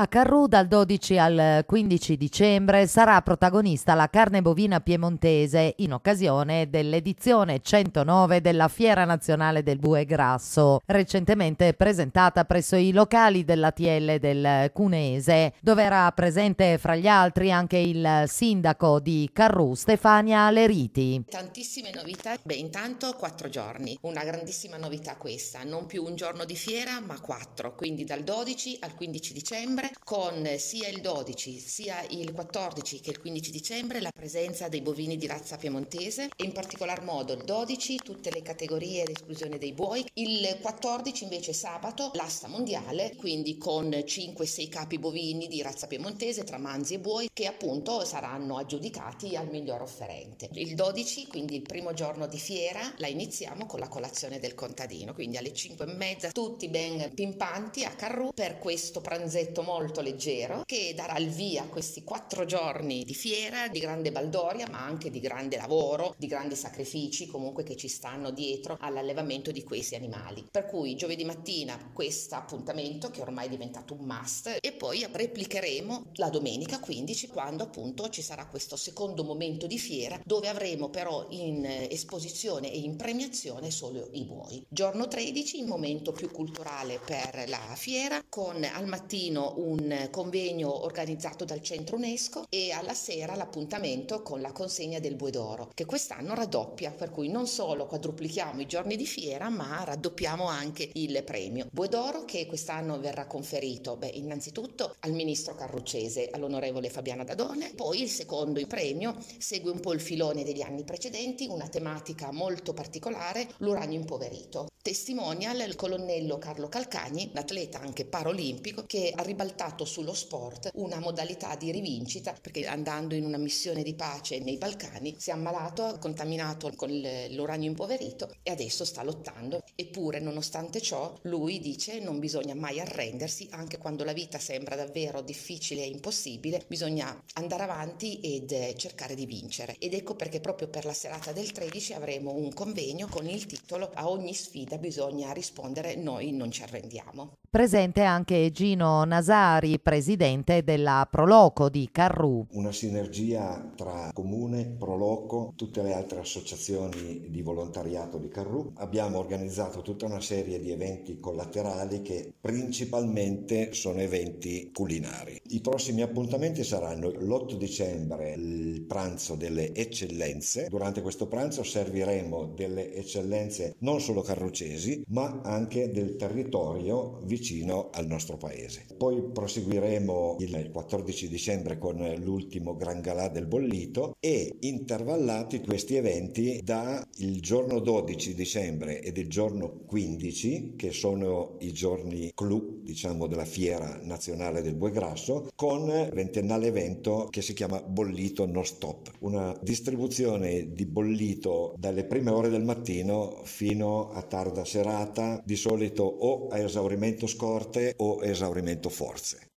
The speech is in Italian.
A Carrù dal 12 al 15 dicembre sarà protagonista la carne bovina piemontese in occasione dell'edizione 109 della Fiera Nazionale del Bue Grasso, recentemente presentata presso i locali dell'ATL del Cunese, dove era presente fra gli altri anche il sindaco di Carrù Stefania Leriti. Tantissime novità, beh intanto quattro giorni, una grandissima novità questa, non più un giorno di fiera ma quattro, quindi dal 12 al 15 dicembre con sia il 12 sia il 14 che il 15 dicembre la presenza dei bovini di razza piemontese e in particolar modo il 12 tutte le categorie ad esclusione dei buoi, il 14 invece sabato l'asta mondiale, quindi con 5-6 capi bovini di razza piemontese tra manzi e buoi che appunto saranno aggiudicati al miglior offerente. Il 12, quindi il primo giorno di fiera, la iniziamo con la colazione del contadino, quindi alle 5 e mezza tutti ben pimpanti a Carrù per questo pranzetto molto leggero che darà il via a questi quattro giorni di fiera, di grande baldoria, ma anche di grande lavoro, di grandi sacrifici comunque che ci stanno dietro all'allevamento di questi animali. Per cui giovedì mattina questo appuntamento che ormai è diventato un must e poi replicheremo la domenica 15 quando appunto ci sarà questo secondo momento di fiera dove avremo però in esposizione e in premiazione solo i buoi. Giorno 13 il momento più culturale per la fiera con al mattino un convegno organizzato dal centro UNESCO e alla sera l'appuntamento con la consegna del Bue d'Oro, che quest'anno raddoppia, per cui non solo quadruplichiamo i giorni di fiera, ma raddoppiamo anche il premio. Bue d'Oro che quest'anno verrà conferito, beh, innanzitutto al ministro Carruccese, all'onorevole Fabiana Dadone, poi il secondo premio segue un po' il filone degli anni precedenti, una tematica molto particolare, l'uranio impoverito. Testimonial il colonnello Carlo Calcagni, l'atleta anche paraolimpico, che ha ribaltato sullo sport una modalità di rivincita perché andando in una missione di pace nei Balcani si è ammalato, contaminato con l'uranio impoverito e adesso sta lottando. Eppure, nonostante ciò, lui dice non bisogna mai arrendersi anche quando la vita sembra davvero difficile e impossibile, bisogna andare avanti ed eh, cercare di vincere. Ed ecco perché proprio per la serata del 13 avremo un convegno con il titolo A ogni sfida sfida bisogna rispondere noi non ci arrendiamo. Presente anche Gino Nasari, presidente della Proloco di Carrù. Una sinergia tra Comune, Proloco, tutte le altre associazioni di volontariato di Carrù. Abbiamo organizzato tutta una serie di eventi collaterali che principalmente sono eventi culinari. I prossimi appuntamenti saranno l'8 dicembre, il pranzo delle eccellenze. Durante questo pranzo serviremo delle eccellenze non solo carrucesi, ma anche del territorio vicino al nostro paese. Poi proseguiremo il 14 dicembre con l'ultimo Gran Galà del Bollito e intervallati questi eventi da il giorno 12 dicembre ed il giorno 15 che sono i giorni clou diciamo della fiera nazionale del Bue Grasso con ventennale evento che si chiama Bollito Non Stop una distribuzione di bollito dalle prime ore del mattino fino a tarda serata di solito o a esaurimento scorte o esaurimento forze.